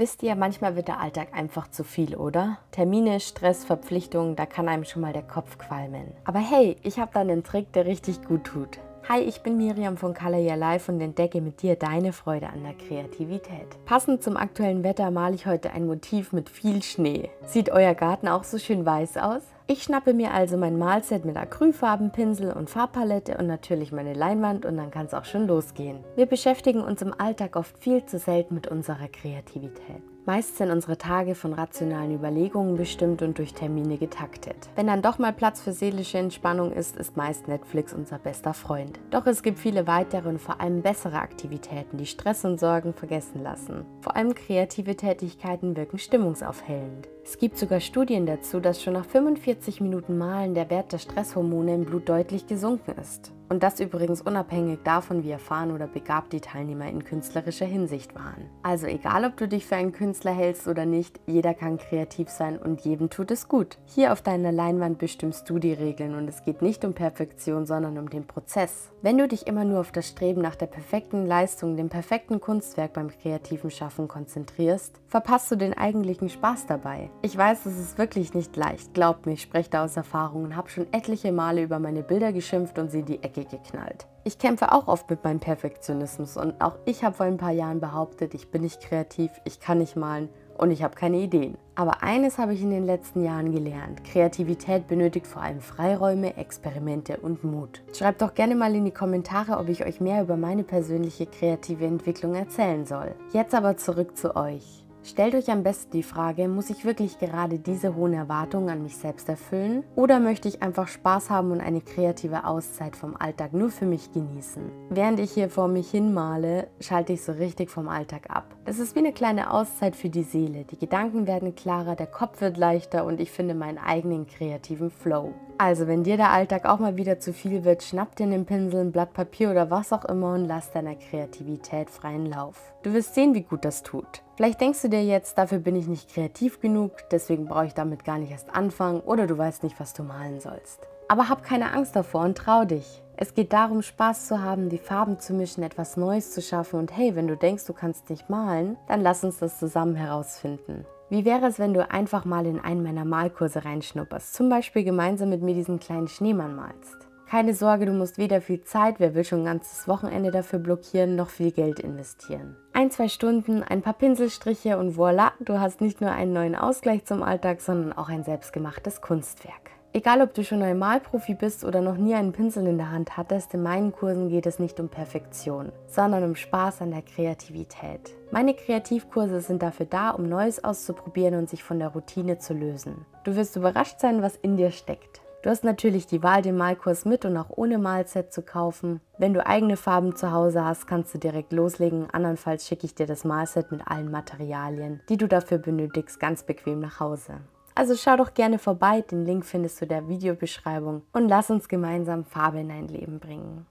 Wisst ihr, manchmal wird der Alltag einfach zu viel, oder? Termine, Stress, Verpflichtungen, da kann einem schon mal der Kopf qualmen. Aber hey, ich habe da einen Trick, der richtig gut tut. Hi, ich bin Miriam von Color Your Life und entdecke mit dir deine Freude an der Kreativität. Passend zum aktuellen Wetter male ich heute ein Motiv mit viel Schnee. Sieht euer Garten auch so schön weiß aus? Ich schnappe mir also mein Malset mit Acrylfarbenpinsel und Farbpalette und natürlich meine Leinwand und dann kann es auch schon losgehen. Wir beschäftigen uns im Alltag oft viel zu selten mit unserer Kreativität. Meist sind unsere Tage von rationalen Überlegungen bestimmt und durch Termine getaktet. Wenn dann doch mal Platz für seelische Entspannung ist, ist meist Netflix unser bester Freund. Doch es gibt viele weitere und vor allem bessere Aktivitäten, die Stress und Sorgen vergessen lassen. Vor allem kreative Tätigkeiten wirken stimmungsaufhellend. Es gibt sogar Studien dazu, dass schon nach 45 Minuten Malen der Wert der Stresshormone im Blut deutlich gesunken ist. Und das übrigens unabhängig davon, wie erfahren oder begabt die Teilnehmer in künstlerischer Hinsicht waren. Also egal, ob du dich für einen Künstler hältst oder nicht, jeder kann kreativ sein und jedem tut es gut. Hier auf deiner Leinwand bestimmst du die Regeln und es geht nicht um Perfektion, sondern um den Prozess. Wenn du dich immer nur auf das Streben nach der perfekten Leistung, dem perfekten Kunstwerk beim kreativen Schaffen konzentrierst, verpasst du den eigentlichen Spaß dabei. Ich weiß, es ist wirklich nicht leicht, glaubt mir, ich spreche da aus Erfahrung und habe schon etliche Male über meine Bilder geschimpft und sie in die Ecke geknallt. Ich kämpfe auch oft mit meinem Perfektionismus und auch ich habe vor ein paar Jahren behauptet, ich bin nicht kreativ, ich kann nicht malen und ich habe keine Ideen. Aber eines habe ich in den letzten Jahren gelernt. Kreativität benötigt vor allem Freiräume, Experimente und Mut. Schreibt doch gerne mal in die Kommentare, ob ich euch mehr über meine persönliche kreative Entwicklung erzählen soll. Jetzt aber zurück zu euch. Stellt euch am besten die Frage, muss ich wirklich gerade diese hohen Erwartungen an mich selbst erfüllen? Oder möchte ich einfach Spaß haben und eine kreative Auszeit vom Alltag nur für mich genießen? Während ich hier vor mich hin male, schalte ich so richtig vom Alltag ab. Das ist wie eine kleine Auszeit für die Seele. Die Gedanken werden klarer, der Kopf wird leichter und ich finde meinen eigenen kreativen Flow. Also, wenn dir der Alltag auch mal wieder zu viel wird, schnapp dir einen Pinsel, ein Blatt Papier oder was auch immer und lass deiner Kreativität freien Lauf. Du wirst sehen, wie gut das tut. Vielleicht denkst du dir jetzt, dafür bin ich nicht kreativ genug, deswegen brauche ich damit gar nicht erst anfangen oder du weißt nicht, was du malen sollst. Aber hab keine Angst davor und trau dich. Es geht darum, Spaß zu haben, die Farben zu mischen, etwas Neues zu schaffen und hey, wenn du denkst, du kannst nicht malen, dann lass uns das zusammen herausfinden. Wie wäre es, wenn du einfach mal in einen meiner Malkurse reinschnupperst, zum Beispiel gemeinsam mit mir diesen kleinen Schneemann malst? Keine Sorge, du musst weder viel Zeit, wer will schon ein ganzes Wochenende dafür blockieren, noch viel Geld investieren. Ein, zwei Stunden, ein paar Pinselstriche und voilà, du hast nicht nur einen neuen Ausgleich zum Alltag, sondern auch ein selbstgemachtes Kunstwerk. Egal, ob du schon ein Malprofi bist oder noch nie einen Pinsel in der Hand hattest, in meinen Kursen geht es nicht um Perfektion, sondern um Spaß an der Kreativität. Meine Kreativkurse sind dafür da, um Neues auszuprobieren und sich von der Routine zu lösen. Du wirst überrascht sein, was in dir steckt. Du hast natürlich die Wahl, den Malkurs mit und auch ohne Malset zu kaufen. Wenn du eigene Farben zu Hause hast, kannst du direkt loslegen. Andernfalls schicke ich dir das Malset mit allen Materialien, die du dafür benötigst, ganz bequem nach Hause. Also schau doch gerne vorbei, den Link findest du in der Videobeschreibung und lass uns gemeinsam Farbe in dein Leben bringen.